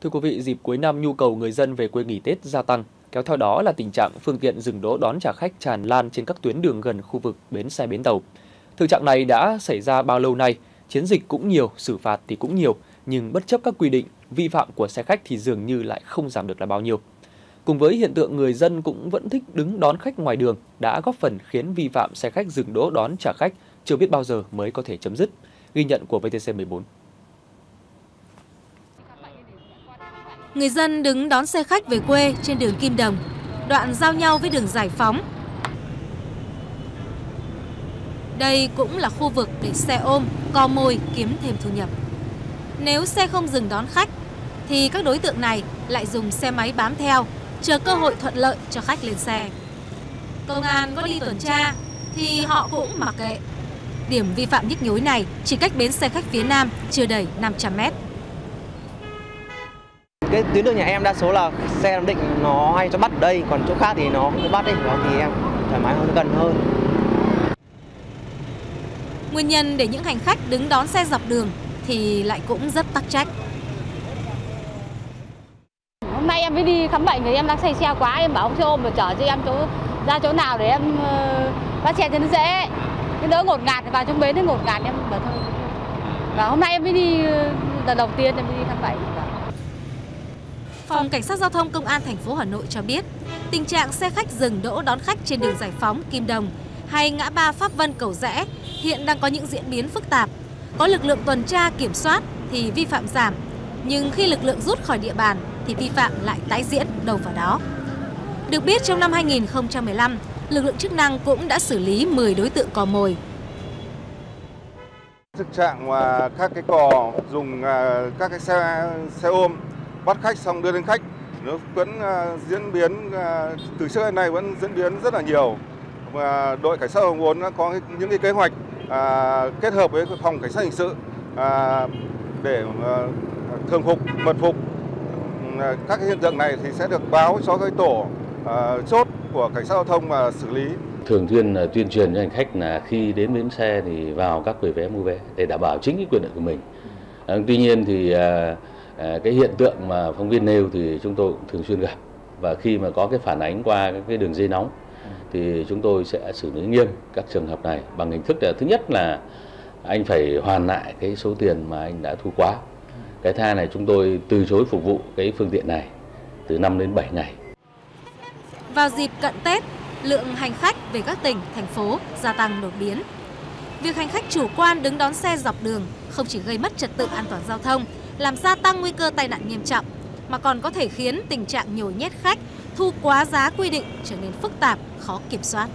Thưa quý vị, dịp cuối năm nhu cầu người dân về quê nghỉ Tết gia tăng, kéo theo đó là tình trạng phương tiện dừng đỗ đón trả khách tràn lan trên các tuyến đường gần khu vực bến xe bến tàu. Thực trạng này đã xảy ra bao lâu nay, chiến dịch cũng nhiều, xử phạt thì cũng nhiều, nhưng bất chấp các quy định, vi phạm của xe khách thì dường như lại không giảm được là bao nhiêu. Cùng với hiện tượng người dân cũng vẫn thích đứng đón khách ngoài đường đã góp phần khiến vi phạm xe khách dừng đỗ đón trả khách chưa biết bao giờ mới có thể chấm dứt. Ghi nhận của VTC14. Người dân đứng đón xe khách về quê trên đường Kim Đồng, đoạn giao nhau với đường Giải Phóng. Đây cũng là khu vực để xe ôm, co mồi kiếm thêm thu nhập. Nếu xe không dừng đón khách, thì các đối tượng này lại dùng xe máy bám theo, chờ cơ hội thuận lợi cho khách lên xe. Công an có đi tuần tra, thì họ cũng mặc kệ. Điểm vi phạm nhức nhối này chỉ cách bến xe khách phía Nam chưa đầy 500 mét cái tuyến đường nhà em đa số là xe định nó hay cho bắt ở đây còn chỗ khác thì nó không bắt đấy đó thì em thoải mái hơn gần hơn. Nguyên nhân để những hành khách đứng đón xe dọc đường thì lại cũng rất tắc trách. Hôm nay em mới đi khám bệnh thì em đang say xe quá em bảo ông xe ôm mà chở cho em chỗ ra chỗ nào để em uh, bắt xe cho nó dễ. Cái đỡ ngột ngạt vào trong bến thì ngột ngạt em bảo thôi. Và hôm nay em mới đi ờ, lần đầu tiên em mới đi khám bệnh Phòng Cảnh sát Giao thông Công an thành phố Hà Nội cho biết, tình trạng xe khách dừng đỗ đón khách trên đường Giải Phóng, Kim Đồng hay ngã ba Pháp Vân Cầu Rẽ hiện đang có những diễn biến phức tạp. Có lực lượng tuần tra kiểm soát thì vi phạm giảm, nhưng khi lực lượng rút khỏi địa bàn thì vi phạm lại tái diễn đầu vào đó. Được biết trong năm 2015, lực lượng chức năng cũng đã xử lý 10 đối tượng cò mồi. Thực trạng mà các cái cò dùng à, các cái xe xe ôm bắt khách xong đưa lên khách. Nó vẫn uh, diễn biến uh, từ trước đến nay vẫn diễn biến rất là nhiều. Và đội cảnh sát giao thông đã có những cái kế hoạch uh, kết hợp với phòng cảnh sát hình sự uh, để uh, thường phục mật phục. Uh, các cái hiện tượng này thì sẽ được báo cho cái tổ uh, chốt của cảnh sát giao thông và xử lý. Thường xuyên uh, tuyên truyền cho hành khách là khi đến bến xe thì vào các quầy vé mua vé để đảm bảo chính cái quyền lợi của mình. Uh, tuy nhiên thì À, Ờ, cái hiện tượng mà phóng viên nêu thì chúng tôi cũng thường xuyên gặp và khi mà có cái phản ánh qua cái đường dây nóng thì chúng tôi sẽ xử lý nghiêm các trường hợp này bằng hình thức là thứ nhất là anh phải hoàn lại cái số tiền mà anh đã thu quá. Cái tha này chúng tôi từ chối phục vụ cái phương tiện này từ 5 đến 7 ngày. Vào dịp cận Tết, lượng hành khách về các tỉnh, thành phố gia tăng đột biến. Việc hành khách chủ quan đứng đón xe dọc đường không chỉ gây mất trật tự an toàn giao thông làm gia tăng nguy cơ tai nạn nghiêm trọng, mà còn có thể khiến tình trạng nhồi nhét khách, thu quá giá quy định trở nên phức tạp, khó kiểm soát.